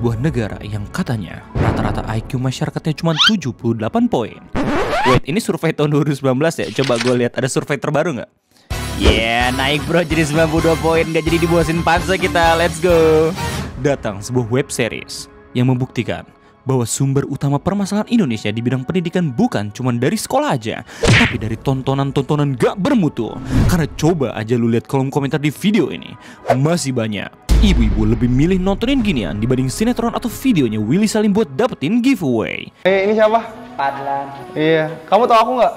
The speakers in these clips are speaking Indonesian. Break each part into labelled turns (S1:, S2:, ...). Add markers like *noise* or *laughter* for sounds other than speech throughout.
S1: sebuah negara yang katanya rata-rata IQ masyarakatnya cuma 78 poin. Wait, ini survei tahun 2019 ya? Coba gue lihat ada survei terbaru nggak? Yeah, naik bro jadi 92 poin Gak jadi dibuasin pansa kita, let's go Datang sebuah web series yang membuktikan bahwa sumber utama permasalahan Indonesia di bidang pendidikan bukan cuma dari sekolah aja, tapi dari tontonan-tontonan gak bermutu. Karena coba aja lu lihat kolom komentar di video ini, masih banyak ibu-ibu lebih milih nontonin ginian dibanding sinetron atau videonya Willy Salim buat dapetin giveaway.
S2: Eh, ini siapa?
S3: Padlan.
S2: Iya. Kamu tahu aku nggak?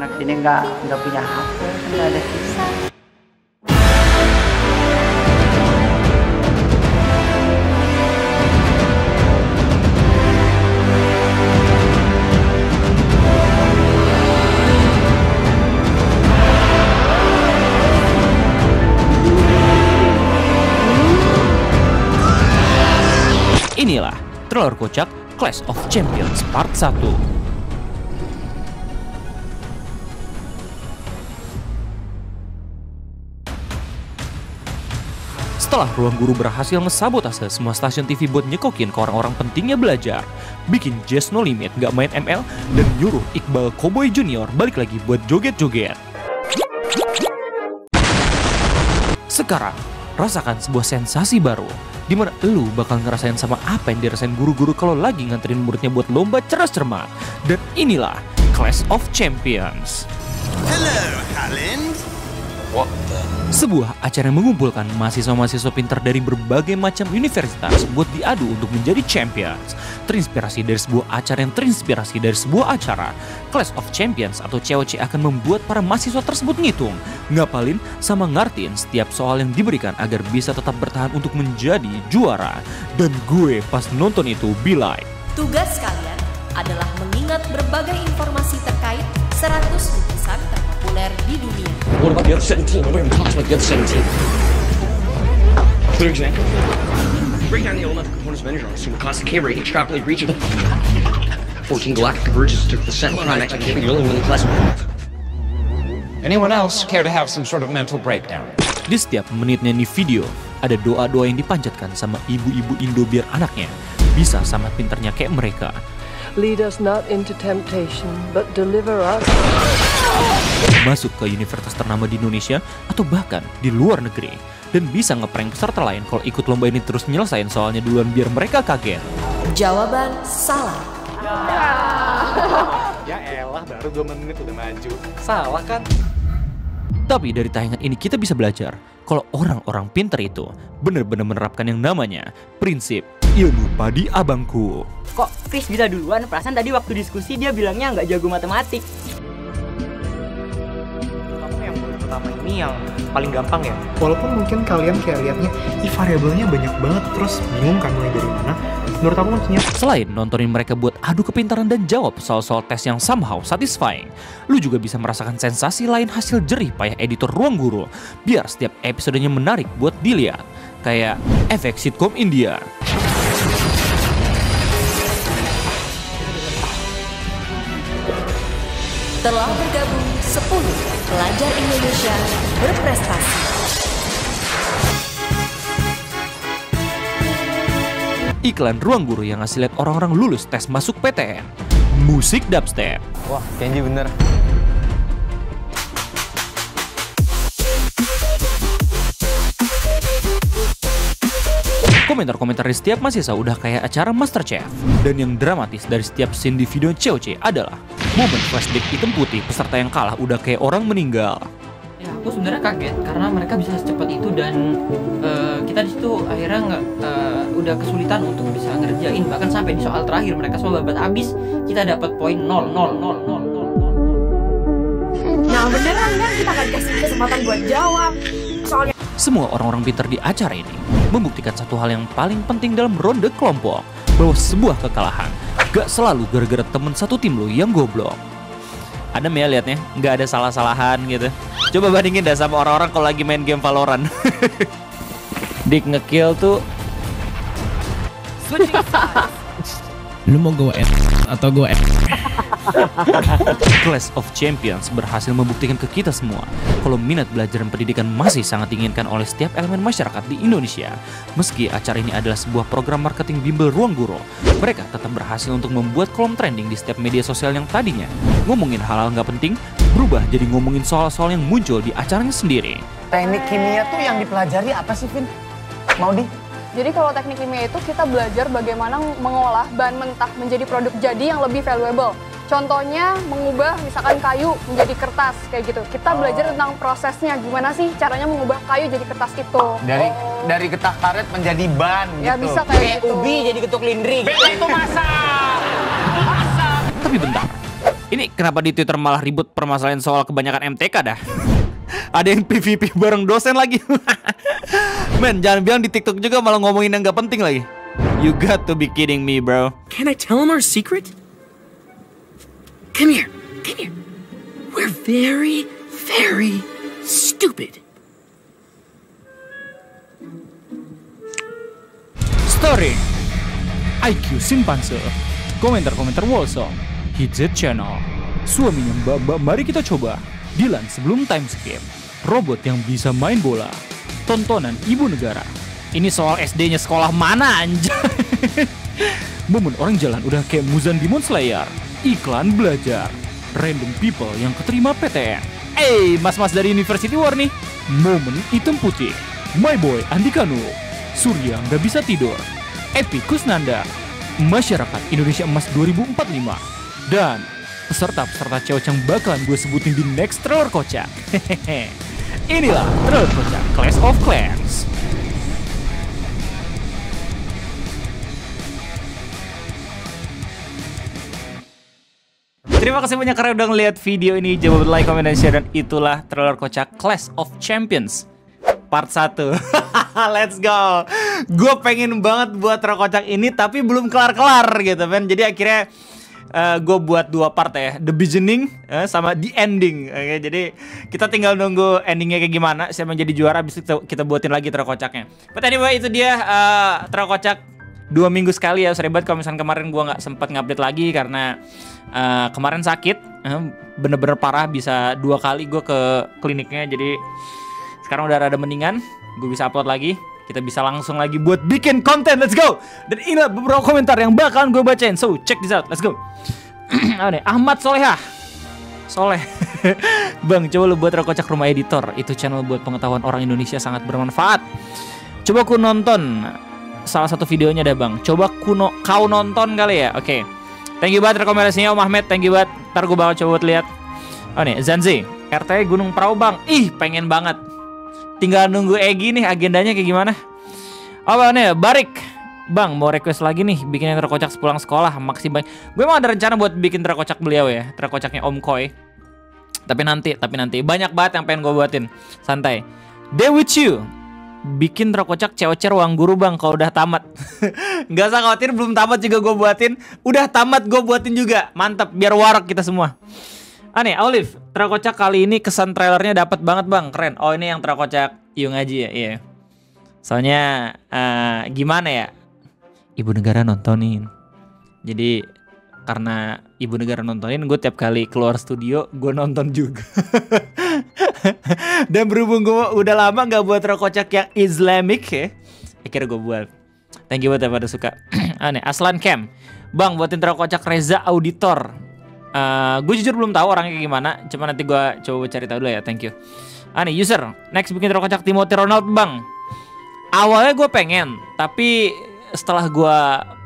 S3: Anak ini nggak nggak punya HP, nggak ada visa.
S1: Inilah trailer kocak Clash of Champions Part 1. Setelah ruang guru berhasil ngesabotase semua stasiun TV buat nyekokin ke orang-orang pentingnya belajar, bikin Jazz No Limit gak main ML, dan nyuruh Iqbal Cowboy Junior balik lagi buat joget-joget. Sekarang, rasakan sebuah sensasi baru, di mana lu bakal ngerasain sama apa yang dirasain guru-guru kalau lagi nganterin muridnya buat lomba cerdas cermat. Dan inilah Clash of Champions.
S4: Hello, Holland.
S1: Sebuah acara yang mengumpulkan mahasiswa-mahasiswa pintar dari berbagai macam universitas buat diadu untuk menjadi champions. Terinspirasi dari sebuah acara yang terinspirasi dari sebuah acara, Clash of Champions atau COC akan membuat para mahasiswa tersebut ngitung, ngapalin, sama ngartiin setiap soal yang diberikan agar bisa tetap bertahan untuk menjadi juara. Dan gue pas nonton itu be
S5: Tugas kalian adalah mengingat berbagai informasi
S6: 17? Nobody ever talks about the other 17. Clear example. Break down the elemental components of energy on a constant K rate, extrapolate reach of 14 galactic convergences to the center prime X activity. You're the only one in the class.
S7: Anyone else care to have some sort of mental breakdown?
S1: Di setiap menitnya nih video, ada doa-doa yang dipanjatkan sama ibu-ibu Indo biar anaknya bisa sama pinternya kayak mereka.
S8: Lead us not into temptation, but deliver us.
S1: Masuk ke universitas ternama di Indonesia atau bahkan di luar negeri. Dan bisa ngeprank peserta lain kalau ikut lomba ini terus nyelesain soalnya duluan biar mereka kaget.
S5: Jawaban salah. *laughs*
S2: Ya elah, baru 2 menit udah maju.
S3: Salah kan?
S1: Tapi dari tayangan ini kita bisa belajar kalau orang-orang pinter itu benar-benar menerapkan yang namanya prinsip ilmu padi abangku.
S9: Kok Chris bisa duluan? Perasaan tadi waktu diskusi dia bilangnya nggak jago matematik.
S3: Pertama ini yang paling gampang ya?
S10: walaupun mungkin kalian kayak liatnya ih variabelnya banyak banget terus bingung kan mulai dari mana menurut aku kuncinya
S1: Selain nontonin mereka buat adu kepintaran dan jawab soal-soal tes yang somehow satisfying, lu juga bisa merasakan sensasi lain hasil jerih payah editor ruang guru, biar setiap episodenya menarik buat dilihat. Kayak efek sitkom India.
S5: Telah bergabung 10 pelajar Indonesia berprestasi.
S1: Iklan ruang guru yang ngasih lihat orang-orang lulus tes masuk PTN. Musik dubstep.
S2: Wah, Kenji bener.
S1: Komentar-komentar di setiap mahasiswa udah kayak acara Masterchef. Dan yang dramatis dari setiap scene di video COC adalah momen flashback hitam putih peserta yang kalah udah kayak orang meninggal.
S9: Ya aku sebenarnya kaget karena mereka bisa secepat itu dan eh, kita di situ akhirnya nggak eh, udah kesulitan untuk bisa ngerjain bahkan sampai di soal terakhir mereka soal babat habis kita dapat poin 0 0 0 0 0
S5: Nah beneran kan kita akan kasih kesempatan buat jawab. Soalnya
S1: Semua orang-orang pintar di acara ini membuktikan satu hal yang paling penting dalam ronde kelompok, bahwa sebuah kekalahan gak selalu gara-gara temen satu tim lo yang goblok. Adem ya liatnya, nggak ada salah-salahan gitu. Coba bandingin dah sama orang-orang kalau lagi main game Valorant. *laughs* Dik ngekill tuh
S11: Lu mau gue atau gue *laughs*
S1: Class of Champions berhasil membuktikan ke kita semua kalau minat belajar dan pendidikan masih sangat diinginkan oleh setiap elemen masyarakat di Indonesia. Meski acara ini adalah sebuah program marketing bimbel ruang guru, mereka tetap berhasil untuk membuat kolom trending di setiap media sosial yang tadinya ngomongin hal-hal nggak penting, berubah jadi ngomongin soal-soal yang muncul di acaranya sendiri.
S11: Teknik kimia tuh yang dipelajari apa sih, Vin? Mau di?
S12: Jadi kalau teknik kimia itu kita belajar bagaimana mengolah bahan mentah menjadi produk jadi yang lebih valuable. Contohnya mengubah misalkan kayu menjadi kertas kayak gitu. Kita belajar tentang prosesnya gimana sih caranya mengubah kayu jadi kertas itu.
S11: Dari dari getah karet menjadi ban
S12: Ya
S11: gitu.
S12: bisa kayak gitu.
S11: ubi jadi getuk lindri. Beda itu masak.
S1: Tapi bentar, ini kenapa di Twitter malah ribut permasalahan soal kebanyakan MTK dah? Ada yang PVP bareng dosen lagi. *laughs* Men, jangan bilang di TikTok juga malah ngomongin yang gak penting lagi. You got to be kidding me, bro.
S6: Can I tell him our secret? Come here. Come here. We're very, very stupid.
S1: Story. IQ Simpanse. Komentar-komentar Wolsong Hijit Channel. Suaminya Mbak Mbak mari kita coba. Dilan sebelum time skip. Robot yang bisa main bola. Tontonan Ibu Negara. Ini soal SD-nya sekolah mana anjay? *laughs* Momen orang jalan udah kayak Muzan Demon Slayer Iklan belajar. Random people yang keterima PTN Eh, mas-mas dari University War nih. Momen hitam putih. My Boy Andika Nur Surya nggak bisa tidur. Epi Kusnanda. Masyarakat Indonesia Emas 2045 Dan peserta-peserta cewek yang bakalan gue sebutin di next trailer kocak. *laughs* Hehehe. Inilah trailer kocak Clash of Clans Terima kasih banyak karena udah ngeliat video ini. Jangan lupa like, comment, dan share. Dan itulah trailer kocak Clash of Champions Part 1 *laughs* Let's go. Gue pengen banget buat trailer kocak ini Tapi belum kelar-kelar gitu men Jadi akhirnya gue buat dua part ya. The beginning eh, sama the ending Oke, Jadi kita tinggal nunggu endingnya kayak gimana Siapa yang jadi juara Bisa kita, kita buatin lagi trailer kocaknya. But anyway itu dia uh, trailer kocak dua minggu sekali ya banget kalau misalnya kemarin gua nggak sempat ngupdate lagi karena uh, kemarin sakit eh, bener-bener parah bisa dua kali gue ke kliniknya. Jadi sekarang udah rada mendingan gue bisa upload lagi. Kita bisa langsung lagi buat bikin konten. Let's go! Dan inilah beberapa komentar yang bakalan gue bacain. So check this out. Let's go. *clears throat* Apa nih? Ahmad Solehah. Soleh. *laughs* Bang coba lu buat rekocak rumah editor. Itu channel buat pengetahuan orang Indonesia sangat bermanfaat. Coba ku nonton salah satu videonya deh bang. Coba kuno kau nonton kali ya? Oke. Thank you banget rekomendasinya Om Ahmed. Thank you banget. Ntar gue bakal coba buat lihat. Oh nih Zanzi RT Gunung Perahu bang. Ih pengen banget. Tinggal nunggu Egi nih agendanya kayak gimana? Oh bang nih Barik? Bang mau request lagi nih Bikin yang terkocak sepulang sekolah banyak Gue emang ada rencana buat bikin terkocak beliau ya Terkocaknya Om Koi Tapi nanti Tapi nanti. Banyak banget yang pengen gue buatin. Santai. Day with you bikin terkocak cewek ruang guru bang kalau udah tamat. *laughs* Nggak usah khawatir belum tamat juga gue buatin. Udah tamat gue buatin juga. Mantap biar warak kita semua. Aneh Olive terkocak kali ini kesan trailernya dapat banget bang. Keren. Oh ini yang terkocak Yung Aji ya? Iya. Soalnya uh, gimana ya? Ibu negara nontonin. Jadi karena ibu negara nontonin gue tiap kali keluar studio gue nonton juga. *laughs* Dan berhubung gue udah lama nggak buat rokocak yang Islamic ya akhirnya gue buat. Thank you buat yang pada suka. *clears throat* Aneh Aslan Cam bang buatin rokocak Reza Auditor. Uh, gue jujur belum tahu orangnya kayak gimana cuma nanti gue coba cari tahu dulu ya thank you. Aneh user next bikin rokocak Timothy Ronald bang. Awalnya gue pengen tapi setelah gue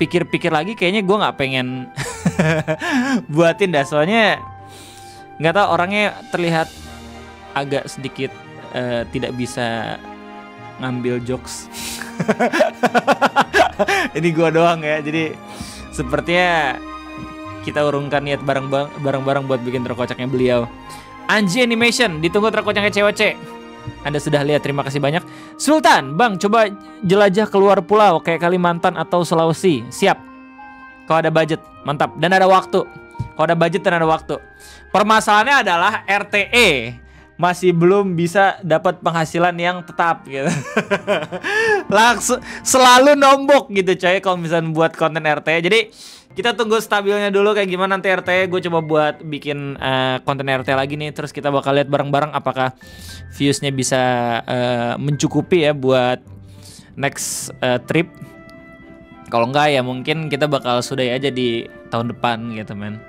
S1: pikir-pikir lagi kayaknya gue nggak pengen *laughs* *laughs* buatin dah soalnya nggak tahu orangnya terlihat agak sedikit uh, tidak bisa ngambil jokes *laughs* ini gue doang ya jadi sepertinya kita urungkan niat bareng-bareng buat bikin terkocaknya beliau Anji Animation ditunggu terkocaknya cewek anda sudah lihat, terima kasih banyak. Sultan, Bang, coba jelajah keluar pulau kayak Kalimantan atau Sulawesi. Siap. Kalau ada budget, mantap. Dan ada waktu. Kalau ada budget dan ada waktu. Permasalahannya adalah RTE masih belum bisa dapat penghasilan yang tetap gitu. *laughs* Langsung selalu nombok gitu coy kalau misalnya buat konten RT. Jadi kita tunggu stabilnya dulu kayak gimana nanti RT gue coba buat bikin uh, konten RT lagi nih terus kita bakal lihat bareng-bareng apakah viewsnya bisa uh, mencukupi ya buat next uh, trip kalau enggak ya mungkin kita bakal sudah aja di tahun depan gitu men.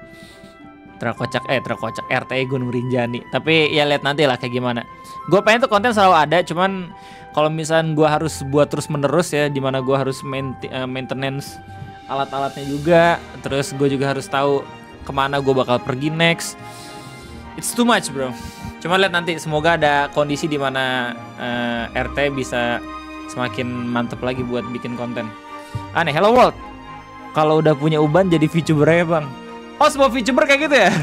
S1: Terkocak eh terkocak RT Gunung Rinjani. Tapi ya lihat nanti lah kayak gimana. Gue pengen tuh konten selalu ada cuman kalau misalnya gue harus buat terus menerus ya di mana gue harus uh, maintenance alat-alatnya juga. Terus gue juga harus tahu ke mana gue bakal pergi next. It's too much bro. Cuma lihat nanti semoga ada kondisi di mana uh, RT bisa semakin mantep lagi buat bikin konten aneh hello world. Kalau udah punya uban jadi VTuber ya bang. Oh semua VTuber kayak gitu ya? *laughs*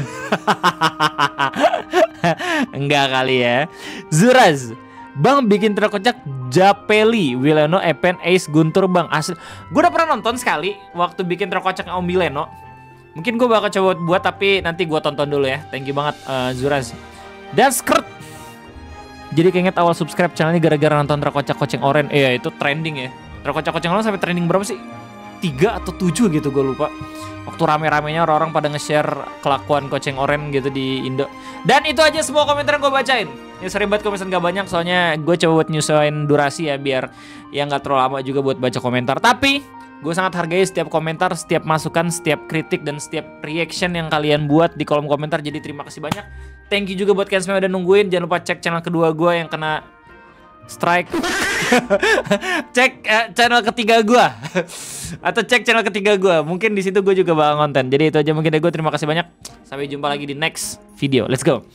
S1: Enggak kali ya. Zuraz Bang bikin terkocak Japeli, Wileno, Epen, Ace, Guntur bang. Asli Gue udah pernah nonton sekali Waktu bikin terkocak Om Wileno. Mungkin gue bakal coba buat tapi nanti gue tonton dulu ya. Thank you banget uh, Zuraz. Dan Skirt. Jadi keinget awal subscribe channel ini gara-gara nonton terkocak koceng oren Iya itu trending ya Terkocak koceng oren sampai trending berapa sih? Tiga atau tujuh gitu gue lupa Waktu rame-ramenya orang-orang pada nge-share kelakuan koceng oren gitu di Indo Dan itu aja semua komentar yang gue bacain Ya banget kalau misalnya gak banyak soalnya gue coba buat nyusahin durasi ya biar ya nggak terlalu lama juga buat baca komentar. Tapi gue sangat hargai setiap komentar, setiap masukan, setiap kritik dan setiap reaction yang kalian buat di kolom komentar. Jadi terima kasih banyak. Thank you juga buat kalian semua yang udah nungguin. Jangan lupa cek channel kedua gue yang kena strike. Cek uh, channel ketiga gue atau cek channel ketiga gue. Mungkin di situ gue juga bakal konten. Jadi itu aja mungkin dari gue. Terima kasih banyak. Sampai jumpa lagi di next video. Let's go.